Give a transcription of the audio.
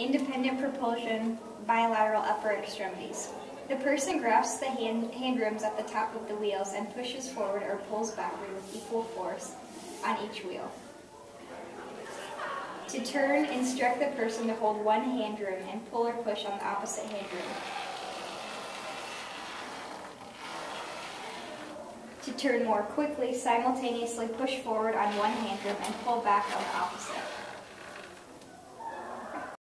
Independent propulsion, bilateral upper extremities. The person grasps the hand, hand rims at the top of the wheels and pushes forward or pulls backward with equal force on each wheel. To turn, instruct the person to hold one hand rim and pull or push on the opposite hand rim. To turn more quickly, simultaneously push forward on one hand rim and pull back on the opposite.